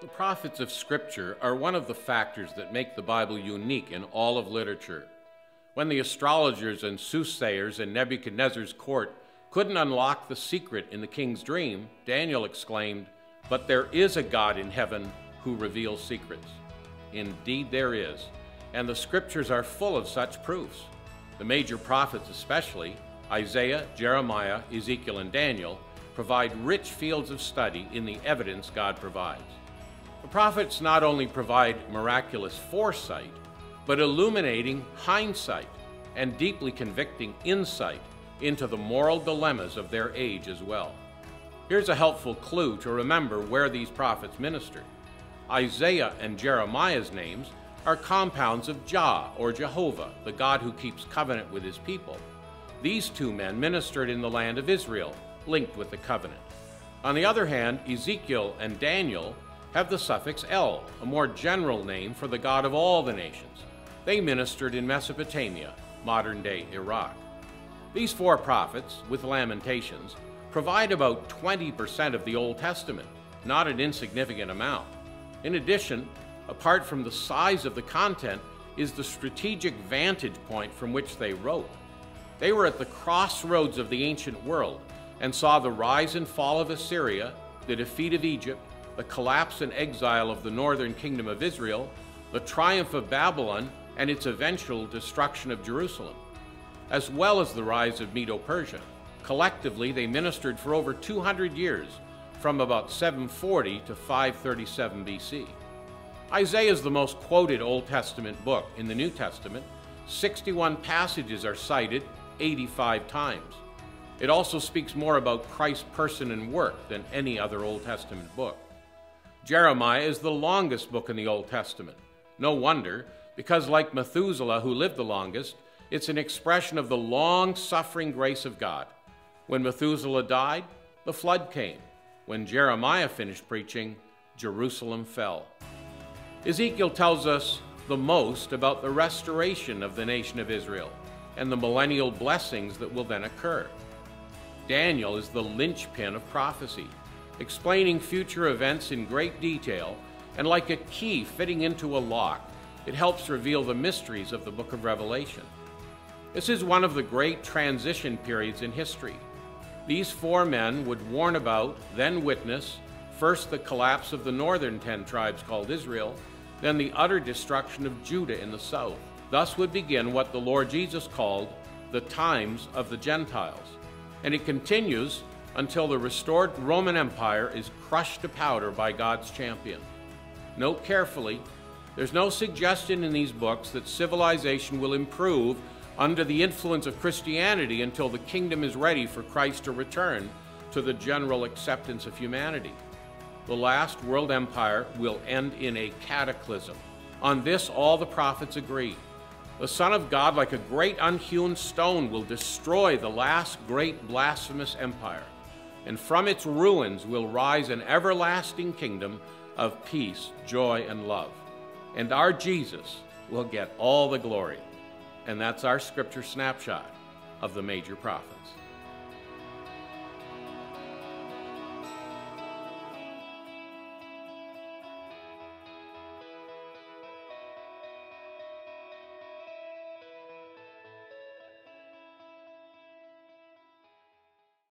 The prophets of Scripture are one of the factors that make the Bible unique in all of literature. When the astrologers and soothsayers in Nebuchadnezzar's court couldn't unlock the secret in the king's dream, Daniel exclaimed, But there is a God in heaven who reveals secrets. Indeed, there is, and the Scriptures are full of such proofs. The major prophets, especially Isaiah, Jeremiah, Ezekiel, and Daniel, provide rich fields of study in the evidence God provides. The prophets not only provide miraculous foresight, but illuminating hindsight and deeply convicting insight into the moral dilemmas of their age as well. Here's a helpful clue to remember where these prophets ministered. Isaiah and Jeremiah's names are compounds of Jah or Jehovah, the God who keeps covenant with his people. These two men ministered in the land of Israel, linked with the covenant. On the other hand, Ezekiel and Daniel have the suffix El, a more general name for the God of all the nations. They ministered in Mesopotamia, modern day Iraq. These four prophets, with Lamentations, provide about 20% of the Old Testament, not an insignificant amount. In addition, apart from the size of the content, is the strategic vantage point from which they wrote. They were at the crossroads of the ancient world and saw the rise and fall of Assyria, the defeat of Egypt, the collapse and exile of the northern kingdom of Israel, the triumph of Babylon, and its eventual destruction of Jerusalem, as well as the rise of Medo Persia. Collectively, they ministered for over 200 years, from about 740 to 537 BC. Isaiah is the most quoted Old Testament book in the New Testament. 61 passages are cited 85 times. It also speaks more about Christ's person and work than any other Old Testament book. Jeremiah is the longest book in the Old Testament. No wonder, because like Methuselah, who lived the longest, it's an expression of the long suffering grace of God. When Methuselah died, the flood came. When Jeremiah finished preaching, Jerusalem fell. Ezekiel tells us the most about the restoration of the nation of Israel and the millennial blessings that will then occur. Daniel is the linchpin of prophecy, explaining future events in great detail, and like a key fitting into a lock, it helps reveal the mysteries of the book of Revelation. This is one of the great transition periods in history. These four men would warn about, then witness, first the collapse of the northern ten tribes called Israel, then the utter destruction of Judah in the south. Thus would begin what the Lord Jesus called the times of the Gentiles. And it continues until the restored Roman Empire is crushed to powder by God's champion. Note carefully, there's no suggestion in these books that civilization will improve under the influence of Christianity until the kingdom is ready for Christ to return to the general acceptance of humanity. The last world empire will end in a cataclysm. On this, all the prophets agree. The Son of God, like a great unhewn stone, will destroy the last great blasphemous empire, and from its ruins will rise an everlasting kingdom of peace, joy, and love. And our Jesus will get all the glory. And that's our scripture snapshot of the major prophets.